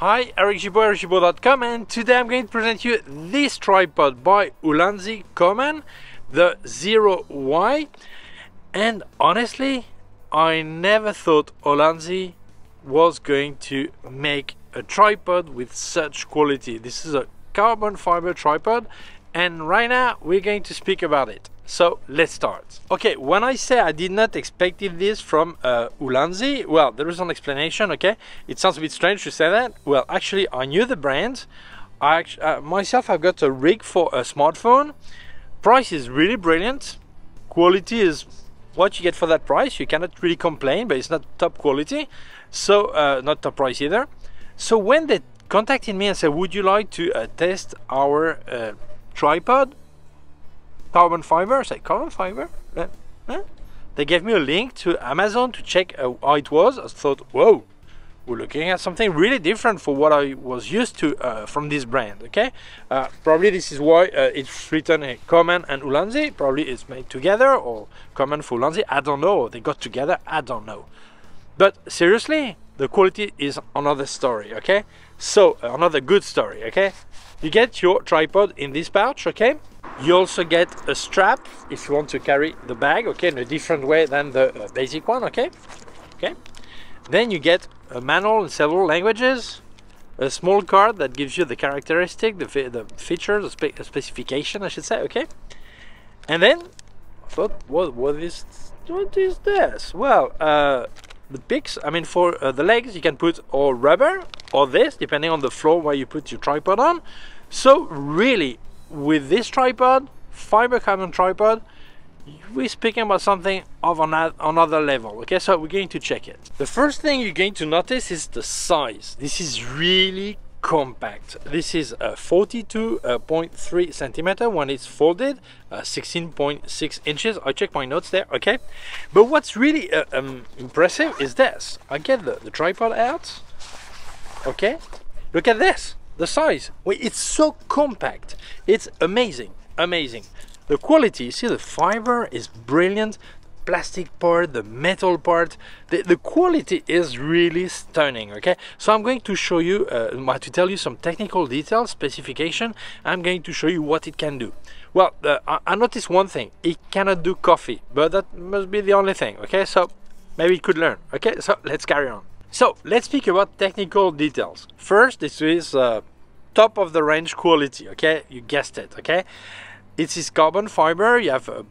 Hi, Eric Gibaud, ericgibaud.com and today I'm going to present you this tripod by Ulanzi Coman, the Zero Y. And honestly, I never thought Ulanzi was going to make a tripod with such quality. This is a carbon fiber tripod and right now we're going to speak about it. So let's start. Okay, when I say I did not expect this from uh, Ulanzi, well, there is an explanation, okay? It sounds a bit strange to say that. Well, actually, I knew the brand. I uh, myself, I've got a rig for a smartphone. Price is really brilliant. Quality is what you get for that price. You cannot really complain, but it's not top quality. So, uh, not top price either. So when they contacted me and said, would you like to uh, test our uh, tripod? Carbon fiber. I said, carbon fiber? Uh, They gave me a link to Amazon to check uh, how it was. I thought, whoa, we're looking at something really different for what I was used to uh, from this brand. Okay, uh, probably this is why uh, it's written in Coman and Ulanzi. Probably it's made together or Coman for Ulanzi. I don't know. They got together. I don't know. But seriously, the quality is another story. Okay, so another good story. Okay, you get your tripod in this pouch. Okay you also get a strap if you want to carry the bag, okay, in a different way than the uh, basic one, okay? Okay. Then you get a manual in several languages, a small card that gives you the characteristic, the, the features, the spe specification, I should say, okay? And then, thought, what, what is what is this? Well, uh, the picks, I mean, for uh, the legs, you can put all rubber or this, depending on the floor where you put your tripod on. So really, with this tripod, fiber carbon tripod, we're speaking about something of another level. Okay, so we're going to check it. The first thing you're going to notice is the size. This is really compact. This is a 42.3 centimeter when it's folded, uh, 16.6 inches. I check my notes there, okay? But what's really uh, um, impressive is this. I get the, the tripod out, okay? Look at this the size. It's so compact. It's amazing, amazing. The quality, you see the fiber is brilliant. Plastic part, the metal part, the, the quality is really stunning, okay? So I'm going to show you, uh, to tell you some technical details, specification. I'm going to show you what it can do. Well, uh, I, I noticed one thing. It cannot do coffee, but that must be the only thing, okay? So maybe it could learn, okay? So let's carry on. So let's speak about technical details. First, this is uh, top of the range quality, okay? You guessed it, okay? It is carbon fiber, you have a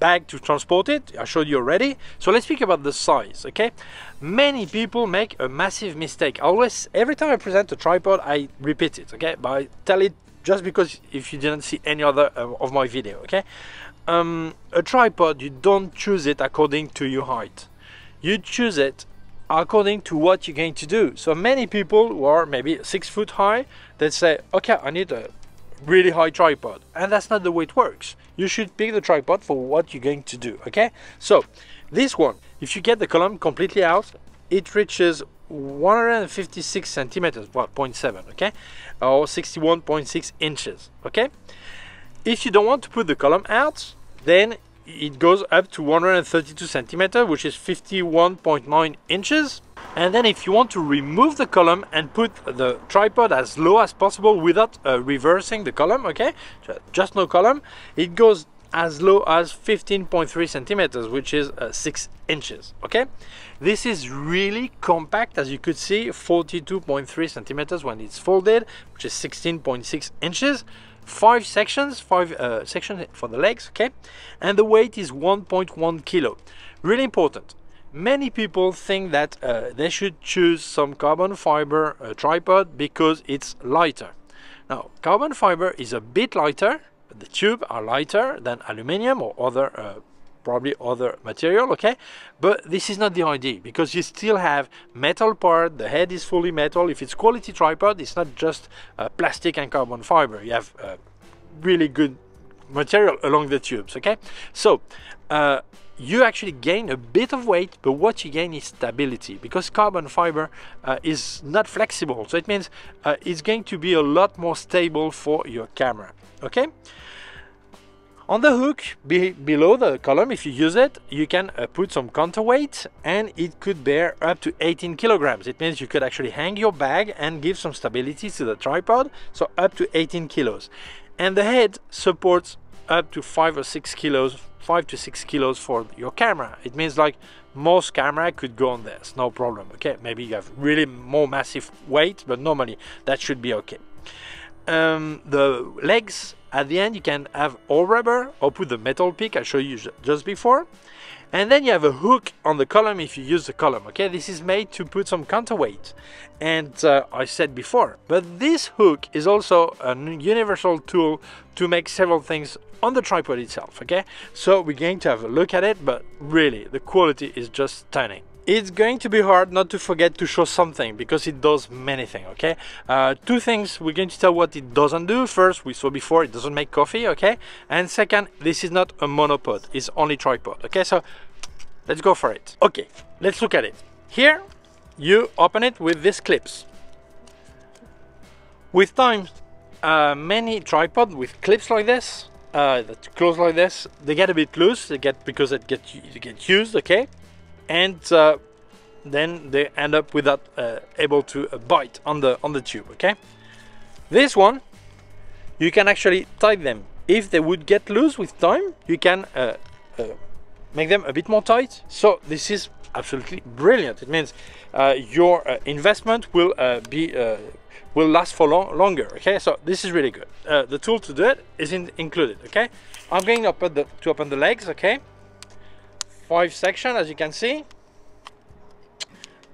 bag to transport it, I showed you already. So let's speak about the size, okay? Many people make a massive mistake. always, every time I present a tripod, I repeat it, okay? But I tell it just because if you didn't see any other uh, of my video, okay? Um, a tripod, you don't choose it according to your height. You choose it according to what you're going to do. So many people who are maybe six foot high, they say, okay, I need a really high tripod. And that's not the way it works. You should pick the tripod for what you're going to do, okay? So this one, if you get the column completely out, it reaches 156 centimeters, well, 0.7, okay? Or 61.6 inches, okay? If you don't want to put the column out, then it goes up to 132 centimeter which is 51.9 inches. And then if you want to remove the column and put the tripod as low as possible without uh, reversing the column okay? Just no column it goes as low as 15.3 centimeters which is uh, 6 inches okay? This is really compact as you could see 42.3 centimeters when it's folded which is 16.6 inches five sections, five uh, sections for the legs, okay? And the weight is 1.1 kilo. Really important. Many people think that uh, they should choose some carbon fiber uh, tripod because it's lighter. Now, carbon fiber is a bit lighter, the tube are lighter than aluminium or other uh, probably other material okay? But this is not the idea because you still have metal part the head is fully metal. If it's quality tripod it's not just uh, plastic and carbon fiber. You have uh, really good material along the tubes okay? So uh, you actually gain a bit of weight but what you gain is stability because carbon fiber uh, is not flexible. So it means uh, it's going to be a lot more stable for your camera okay On the hook be below the column, if you use it, you can uh, put some counterweight and it could bear up to 18 kilograms. It means you could actually hang your bag and give some stability to the tripod, so up to 18 kilos. And the head supports up to 5 or 6 kilos, 5 to 6 kilos for your camera. It means like most camera could go on this, no problem, okay? Maybe you have really more massive weight, but normally that should be okay. Um, the legs at the end you can have all rubber or put the metal pick I showed you just before. And then you have a hook on the column if you use the column okay? This is made to put some counterweight. And uh, I said before but this hook is also a universal tool to make several things on the tripod itself okay? So we're going to have a look at it but really the quality is just stunning it's going to be hard not to forget to show something because it does many things okay? Uh, two things we're going to tell what it doesn't do. First we saw before it doesn't make coffee okay? And second this is not a monopod it's only tripod okay? So let's go for it. Okay let's look at it. Here you open it with these clips. With time uh, many tripod with clips like this uh, that close like this they get a bit loose they get because it get, get used okay and uh, then they end up without uh, able to uh, bite on the on the tube okay? This one you can actually tie them. If they would get loose with time you can uh, uh, make them a bit more tight. So this is absolutely brilliant. It means uh, your investment will be will last for long, longer okay? So this is really good. The tool to do it is in, included okay? I'm going to open the to open the legs okay five section as you can see.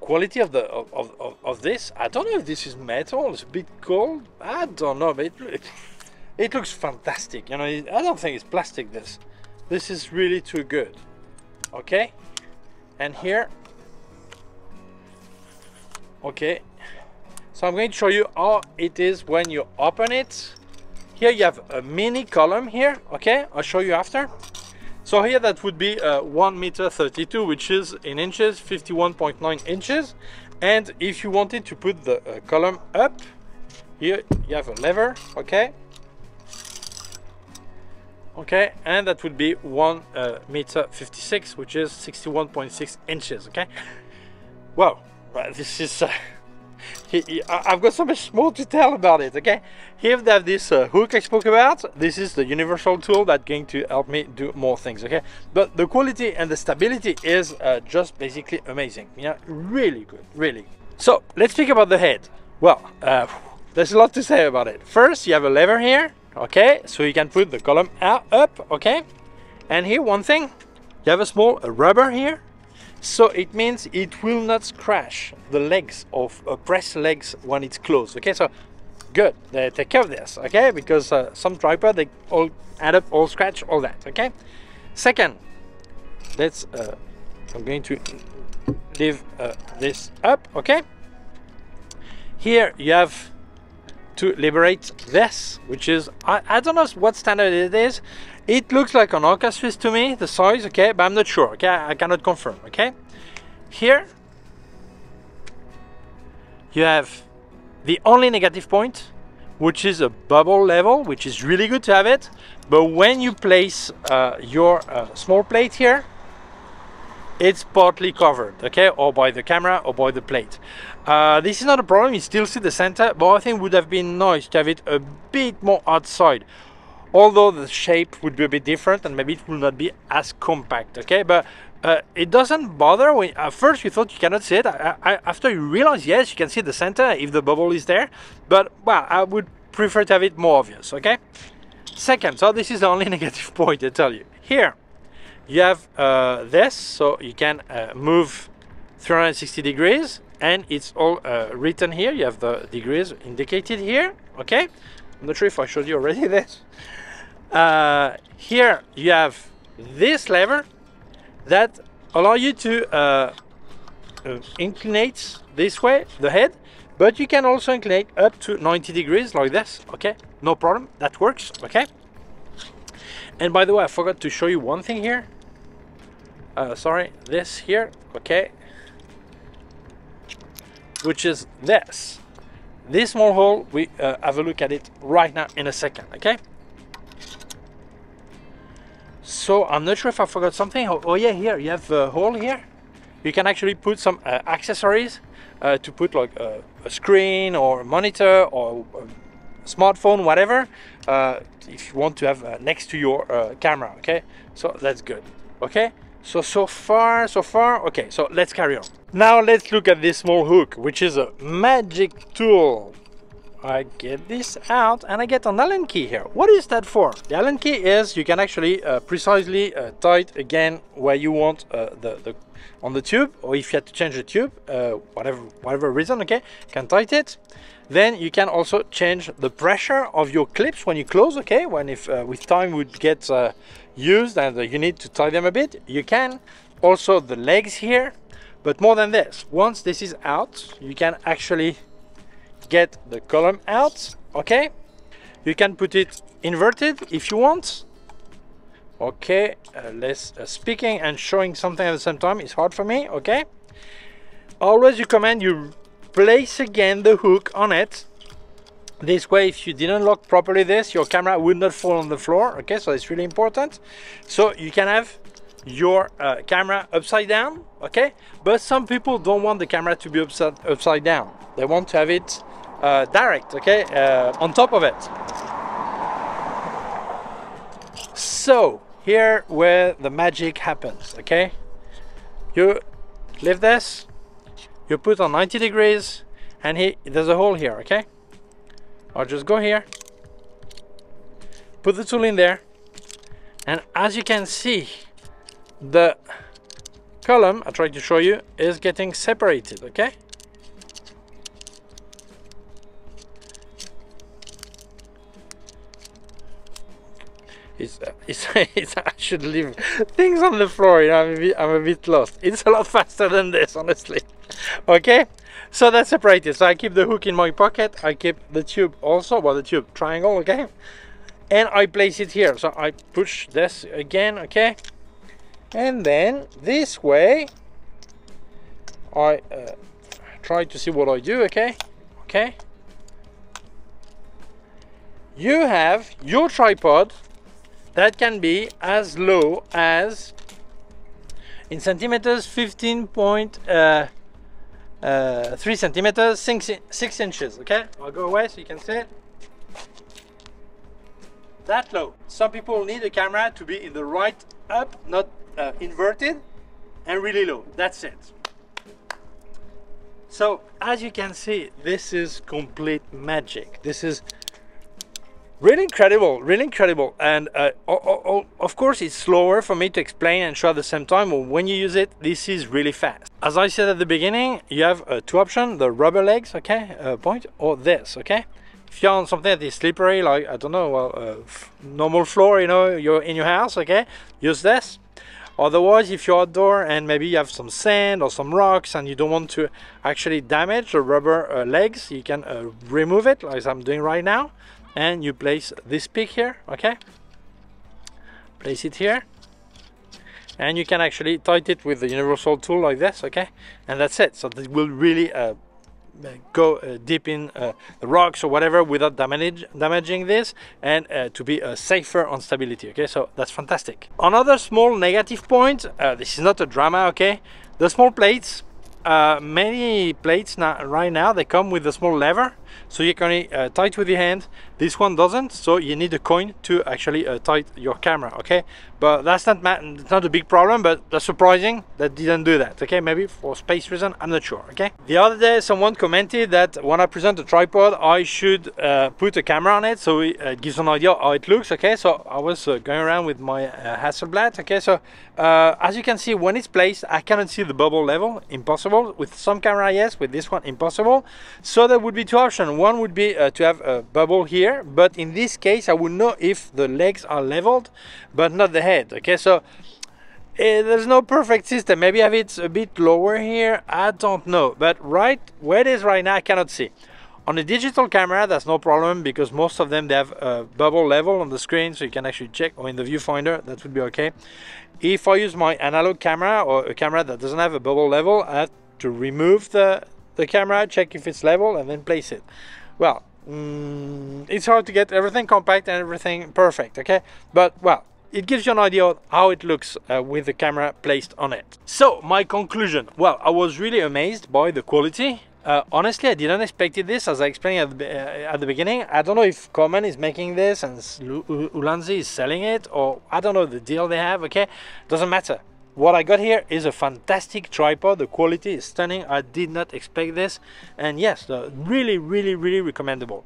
Quality of the of, of, of this i don't know if this is metal it's a bit cold i don't know but it, it looks fantastic you know i don't think it's plastic this. This is really too good okay? And here okay so i'm going to show you how it is when you open it. Here you have a mini column here okay? I'll show you after so here that would be uh, 1 meter 32, which is in inches, 51.9 inches. And if you wanted to put the uh, column up, here you have a lever, okay? Okay, and that would be 1 uh, meter 56, which is 61.6 inches, okay? Wow, this is... I've got so much more to tell about it, okay? Here they have this uh, hook I spoke about. This is the universal tool that's going to help me do more things, okay? But the quality and the stability is uh, just basically amazing. Yeah, really good, really. So, let's speak about the head. Well, uh, there's a lot to say about it. First, you have a lever here, okay? So you can put the column out, up, okay? And here, one thing, you have a small rubber here so it means it will not scratch the legs of uh, press legs when it's closed okay? So good. They take care of this okay? Because uh, some tripod they all add up all scratch all that okay? Second let's uh, i'm going to leave uh, this up okay? Here you have to liberate this which is I, I don't know what standard it is it looks like an Arca Swiss to me, the size, okay, but I'm not sure, okay, I cannot confirm, okay? Here, you have the only negative point, which is a bubble level, which is really good to have it, but when you place uh, your uh, small plate here, it's partly covered, okay, or by the camera or by the plate. Uh, this is not a problem, you still see the center, but I think would have been nice to have it a bit more outside. Although the shape would be a bit different and maybe it will not be as compact okay? But uh, it doesn't bother when at first you thought you cannot see it. I, I, after you realize yes you can see the center if the bubble is there. But well I would prefer to have it more obvious okay? Second so this is the only negative point I tell you. Here you have uh, this so you can uh, move 360 degrees and it's all uh, written here. You have the degrees indicated here okay? I'm not sure if I showed you already this. Uh, here you have this lever that allow you to uh, uh, inclinate this way the head but you can also inclinate up to 90 degrees like this okay? No problem. That works okay and by the way I forgot to show you one thing here uh, sorry this here okay which is this this small hole we uh, have a look at it right now in a second okay so I'm not sure if I forgot something. Oh, oh yeah, here you have a hole here. You can actually put some uh, accessories uh, to put like a, a, screen or a monitor or a smartphone, whatever. Uh, if you want to have uh, next to your uh, camera, okay? So that's good, okay? So, so far, so far, okay, so let's carry on. Now let's look at this small hook, which is a magic tool I get this out and I get an Allen key here. What is that for? The Allen key is you can actually uh, precisely uh, tie it again where you want uh, the, the on the tube or if you had to change the tube, whatever whatever reason, okay, you can tight it. Then you can also change the pressure of your clips when you close, okay, when if uh, with time would get uh, used and you need to tie them a bit, you can. Also the legs here, but more than this, once this is out, you can actually get the column out okay? You can put it inverted if you want. Okay uh, less uh, speaking and showing something at the same time is hard for me okay? Always you command you place again the hook on it. This way if you didn't lock properly this your camera would not fall on the floor okay? So it's really important. So you can have your uh, camera upside down okay? But some people don't want the camera to be upside upside down. They want to have it uh, direct, okay, uh, on top of it. So here where the magic happens, okay? You lift this, you put on 90 degrees, and he, there's a hole here, okay? I'll just go here, put the tool in there, and as you can see, the column, I tried to show you, is getting separated, okay? It's, it's, it's, I should leave things on the floor, you know, I'm a, bit, I'm a bit lost. It's a lot faster than this, honestly. Okay, so that's separated. So I keep the hook in my pocket, I keep the tube also, well, the tube triangle, okay? And I place it here. So I push this again, okay? And then this way, I uh, try to see what I do, okay? Okay. You have your tripod that can be as low as in centimeters 15.3 uh, uh, centimeters 6, 6 inches okay? I'll go away so you can see. It that low. Some people need a camera to be in the right up not uh, inverted and really low. That's it. So as you can see this is complete magic. This is really incredible really incredible. And uh, of course it's slower for me to explain and show at the same time but when you use it this is really fast. As i said at the beginning you have uh, two options the rubber legs okay uh, point or this okay? If you're on something that is slippery like i don't know well uh, normal floor you know you're in your house okay use this. Otherwise if you're outdoor and maybe you have some sand or some rocks and you don't want to actually damage the rubber uh, legs you can uh, remove it like i'm doing right now and you place this pick here okay? Place it here. And you can actually tighten it with the universal tool like this okay? And that's it. So this will really uh, go uh, deep in uh, the rocks or whatever without damage damaging this and uh, to be uh, safer on stability okay? So that's fantastic. Another small negative point uh, this is not a drama okay? The small plates many plates now, right now they come with a small lever so you can uh, tight with your hand. This one doesn't so you need a coin to actually uh, your camera okay? But that's not it's not a big problem but that's surprising that didn't do that okay? Maybe for space reason i'm not sure okay? The other day someone commented that when i present a tripod i should uh, put a camera on it so it uh, gives an idea how it looks okay? So i was uh, going around with my uh, hasselblad okay? So as you can see when it's placed i cannot see the bubble level impossible. With some camera yes with this one impossible. So there would be two options one would be uh, to have a bubble here but in this case I would know if the legs are leveled but not the head okay? So uh, there's no perfect system. Maybe have it a bit lower here. I don't know. But right where it is right now I cannot see. On a digital camera that's no problem because most of them they have a bubble level on the screen so you can actually check or in the viewfinder that would be okay. If I use my analog camera or a camera that doesn't have a bubble level I have to remove the the camera, check if it's level, and then place it. Well, mm, it's hard to get everything compact and everything perfect, okay? But, well, it gives you an idea of how it looks uh, with the camera placed on it. So my conclusion, well, I was really amazed by the quality. Uh, honestly, I didn't expect this, as I explained at the, uh, at the beginning. I don't know if Coman is making this and Ulanzi is selling it, or I don't know the deal they have. Okay, doesn't matter. What I got here is a fantastic tripod. The quality is stunning. I did not expect this. And yes, really, really, really recommendable.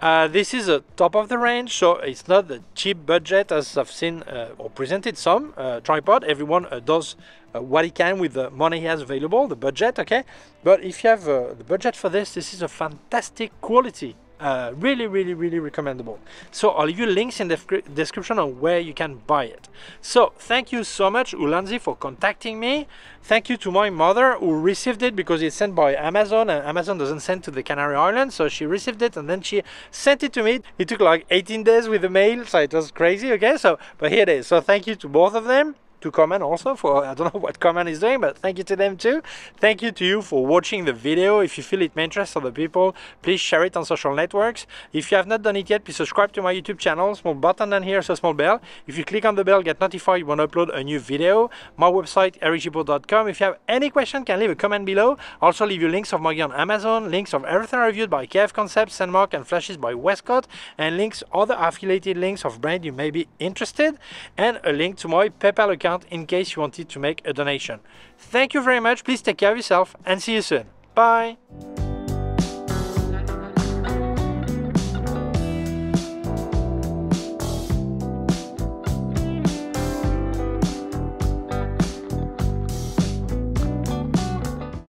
Uh, this is a top of the range, so it's not the cheap budget as I've seen uh, or presented some uh, tripod. Everyone uh, does uh, what he can with the money he has available, the budget, okay? But if you have uh, the budget for this, this is a fantastic quality uh, really really really recommendable. So i'll leave you links in the description on where you can buy it. So thank you so much ulanzi for contacting me. Thank you to my mother who received it because it's sent by amazon and amazon doesn't send to the canary islands. So she received it and then she sent it to me. It took like 18 days with the mail so it was crazy okay? So but here it is. So thank you to both of them to Coman also for I don't know what Coman is doing but thank you to them too. Thank you to you for watching the video. If you feel it may interest other people please share it on social networks. If you have not done it yet please subscribe to my YouTube channel. Small button down here so small bell. If you click on the bell get notified when I upload a new video. My website ericgibaud.com if you have any question can leave a comment below. Also leave you links of my gear on Amazon links of everything reviewed by KF Concepts Sandmarc and flashes by Westcott and links other affiliated links of brand you may be interested and a link to my PayPal account account in case you wanted to make a donation. Thank you very much, please take care of yourself and see you soon. Bye!